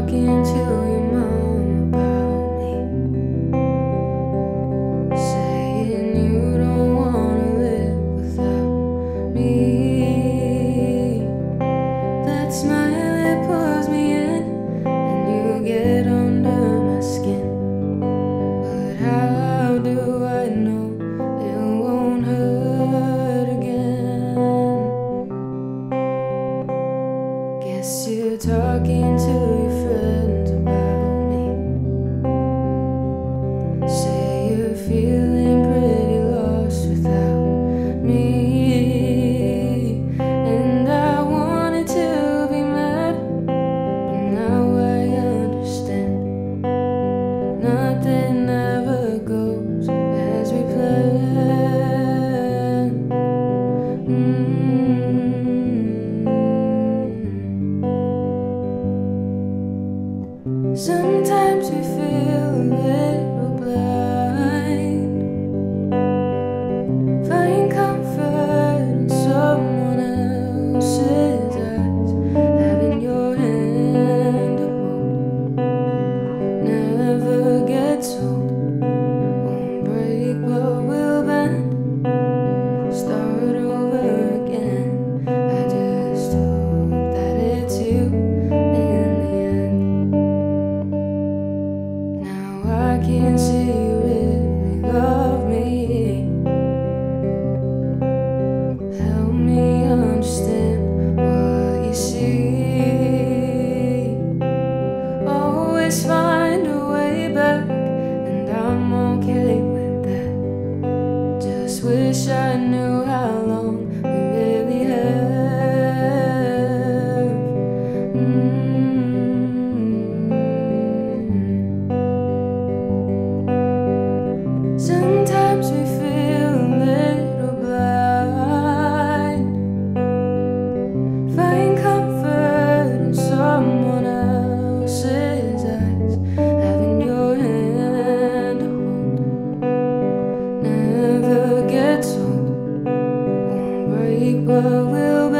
Walk into. I knew river will